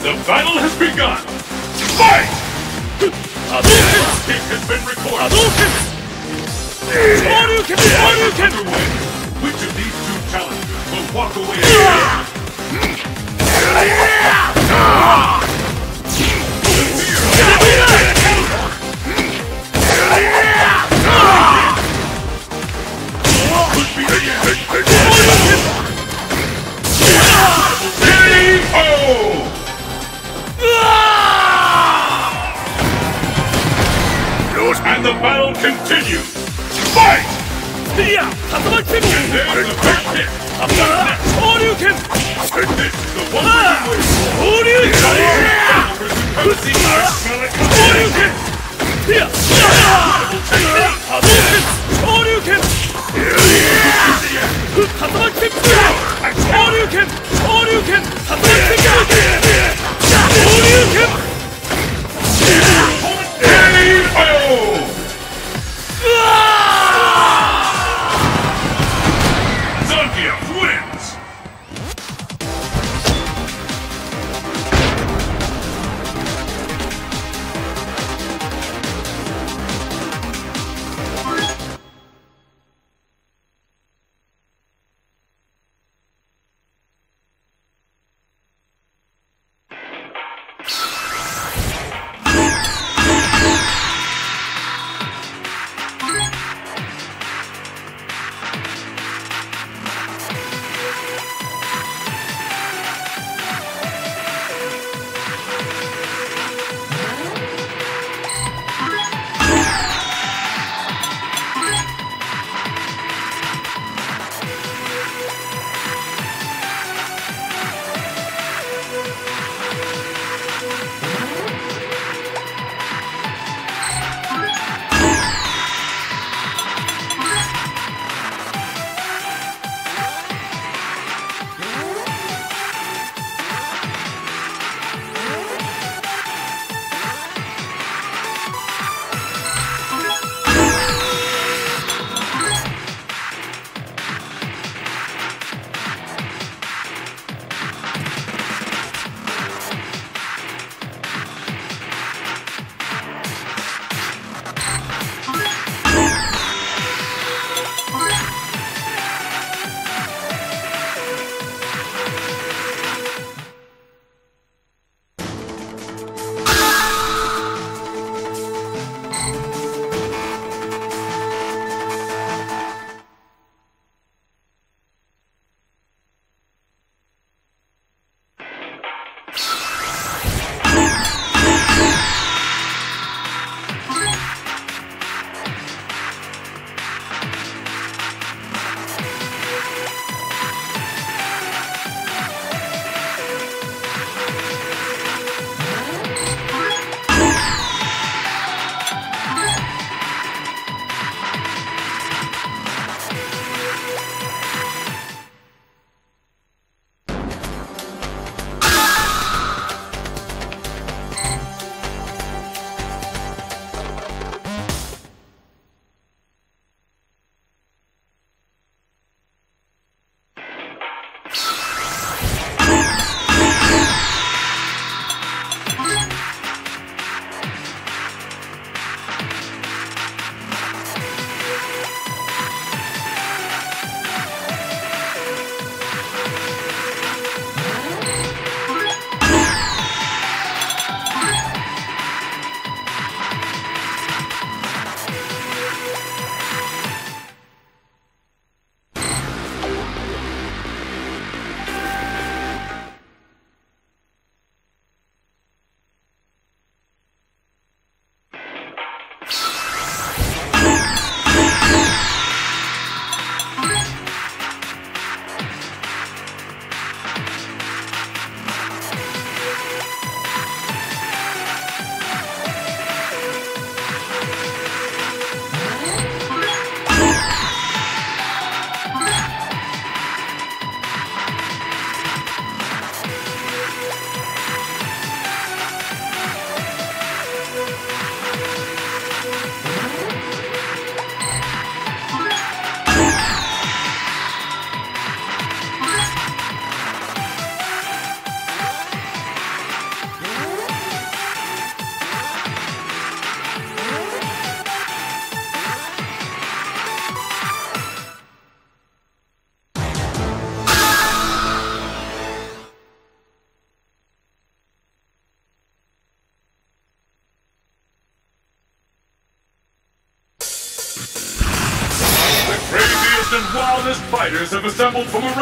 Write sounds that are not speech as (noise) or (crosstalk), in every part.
The battle has begun! Fight! A mistake has been recorded! Hadouken! Hadouken! Underway! Which of these two challengers will walk away Could And the battle continues! Fight! Yeah! And there's the big hit! Shoryuken! Uh, and this is the one ah! we Shoryuken! Shoryuken! Yeah! Hadouken! Shoryuken! Tatsumaki! Shoryuken! Shoryuken! have assembled from around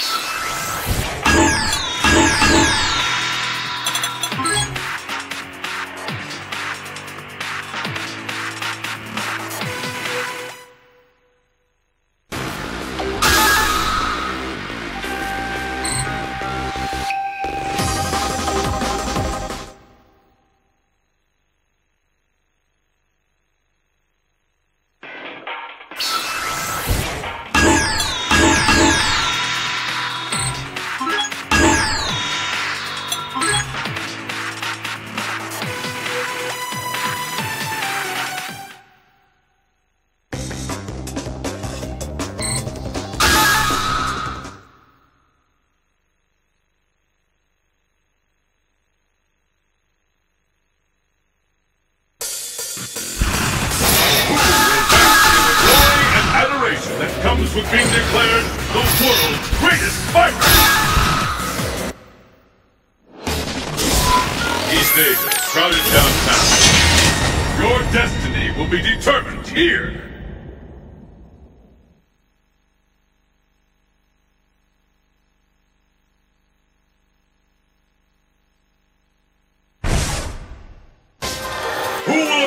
you (laughs)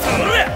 それ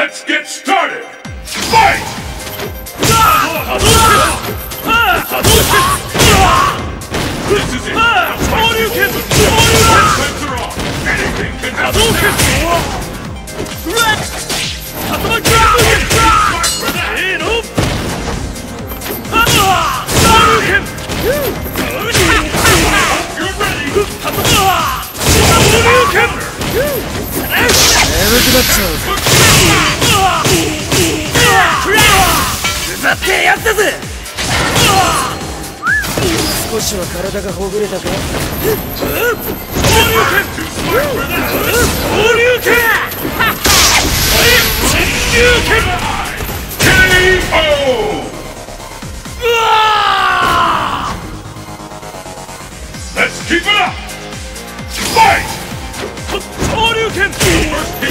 Let's get started! Fight! This is it! All you can! All you can! are on! Anything can happen! You're ready! 眠くなっちゃうざってやったぜ少しは体がほぐれたか交流拳交流拳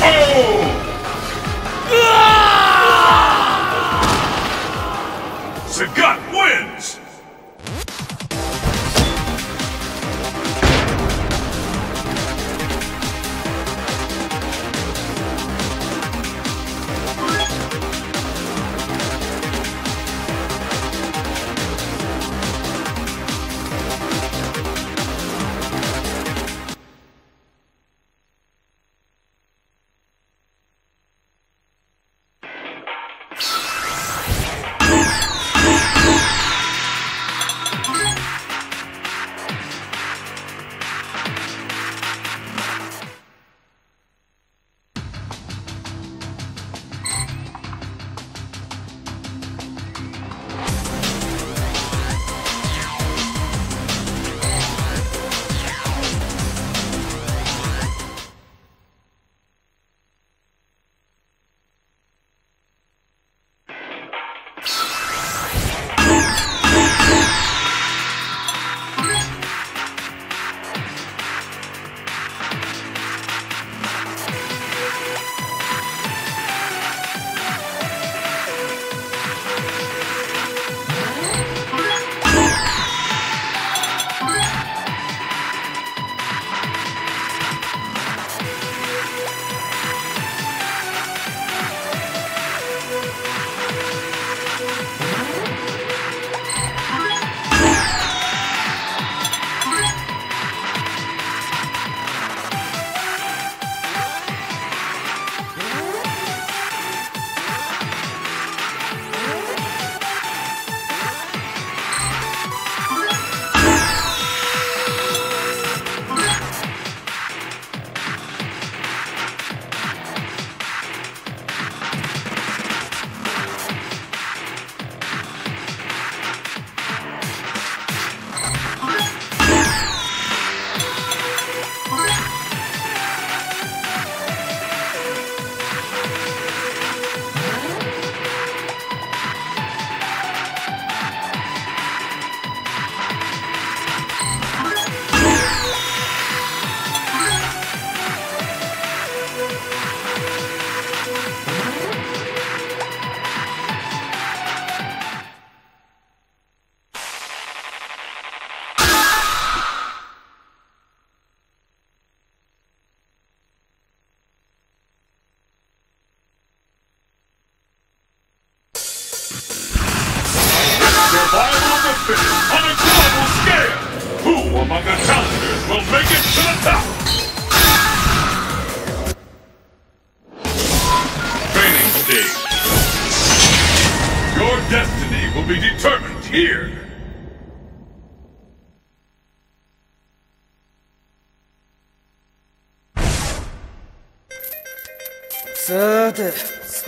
Oh!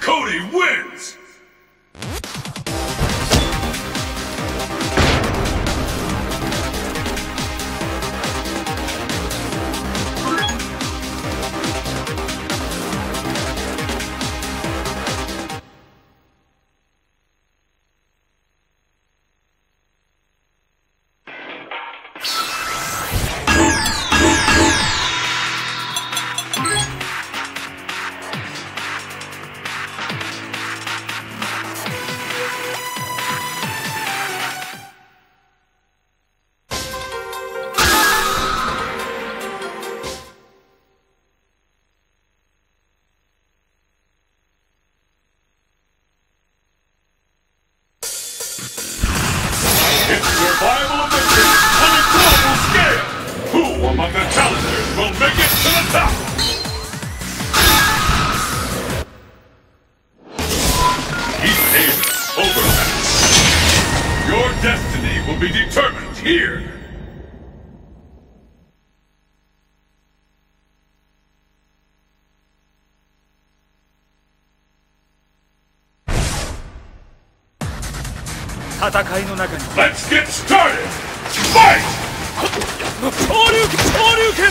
Cody wins! 戦いの中に Let's get started! Fight! 竜拳竜拳拳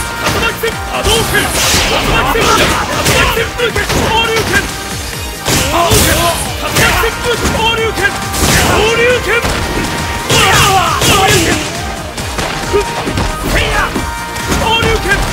剣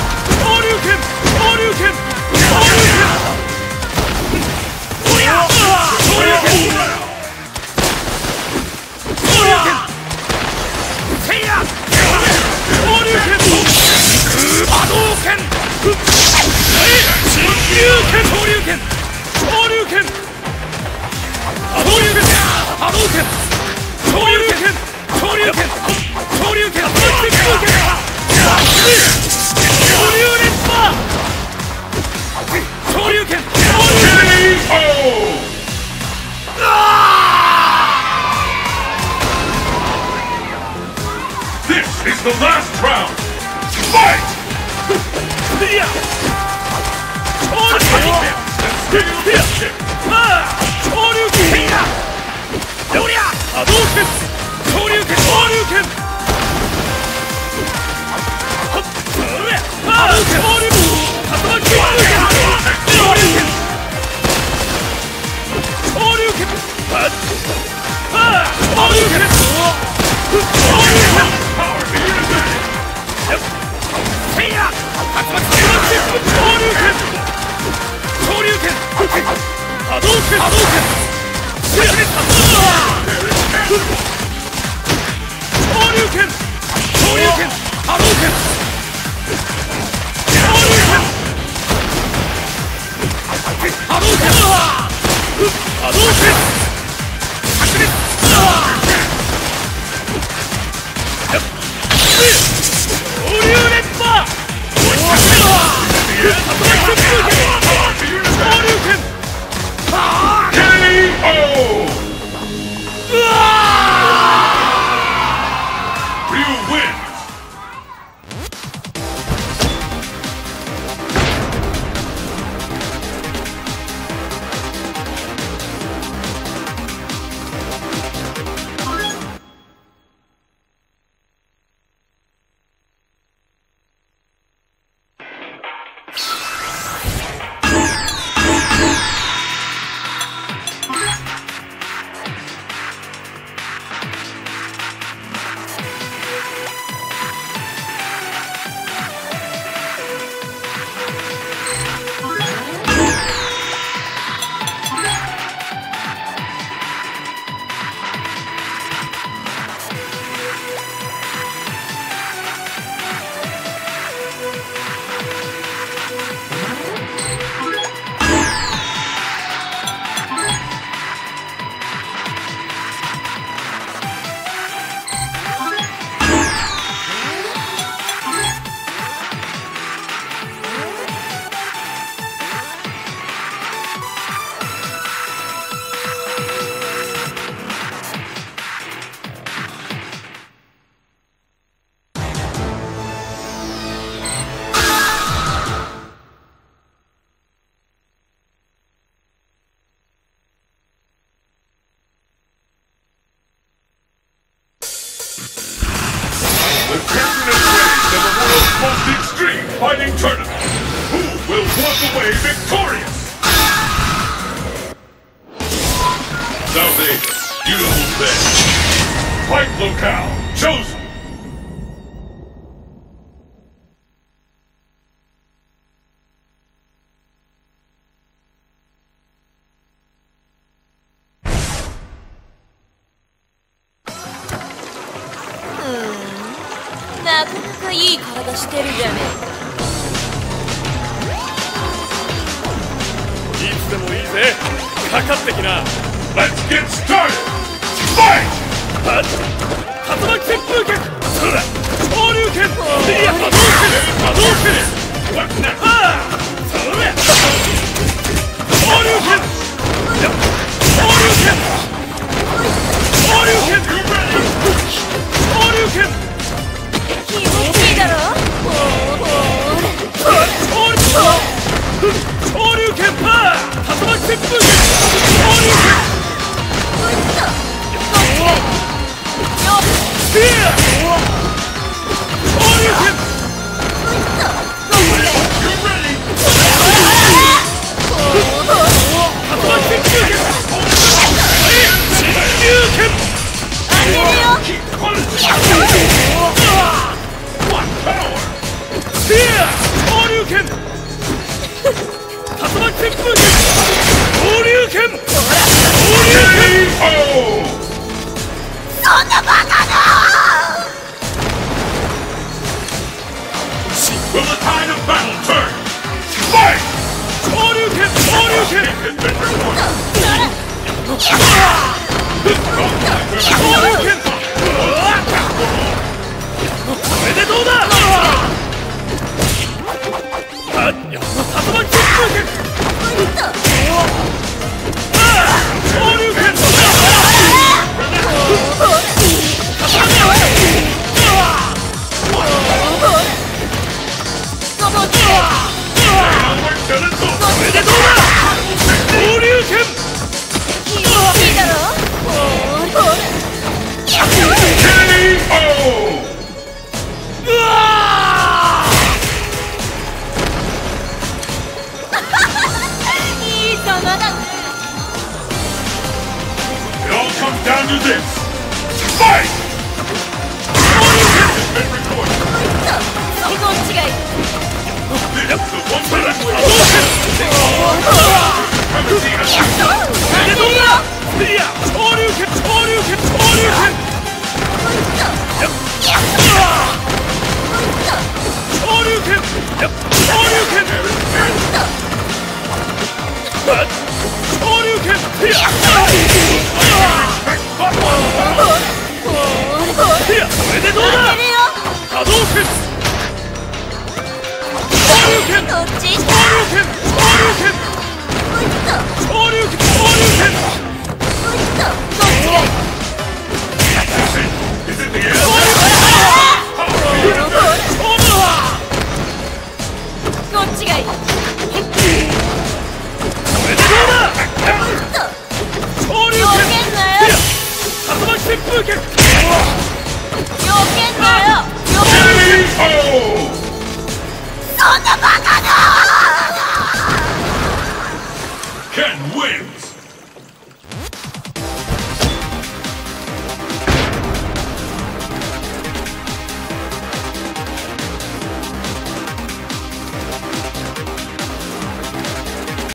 波動拳方してるじゃねえいつでもいいぜかかってきな Let's get started! Fight! は風そ波動波動あそ拳拳拳 안녕하요 Fear! Or you can...